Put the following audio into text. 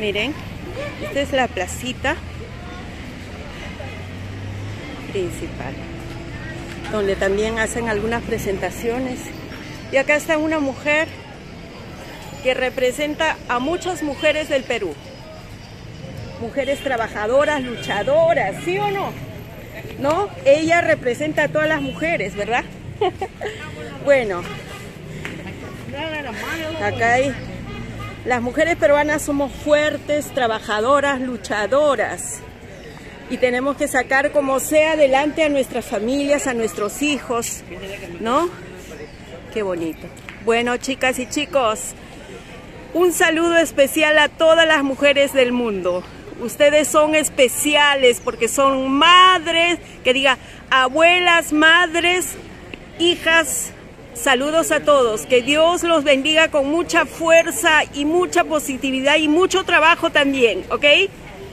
Miren, esta es la placita principal, donde también hacen algunas presentaciones. Y acá está una mujer que representa a muchas mujeres del Perú. Mujeres trabajadoras, luchadoras, ¿sí o no? ¿No? Ella representa a todas las mujeres, ¿verdad? bueno, acá hay... Las mujeres peruanas somos fuertes, trabajadoras, luchadoras. Y tenemos que sacar como sea adelante a nuestras familias, a nuestros hijos, ¿no? Qué bonito. Bueno, chicas y chicos, un saludo especial a todas las mujeres del mundo. Ustedes son especiales porque son madres, que diga, abuelas, madres, hijas. Saludos a todos. Que Dios los bendiga con mucha fuerza y mucha positividad y mucho trabajo también, ¿ok?